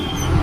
It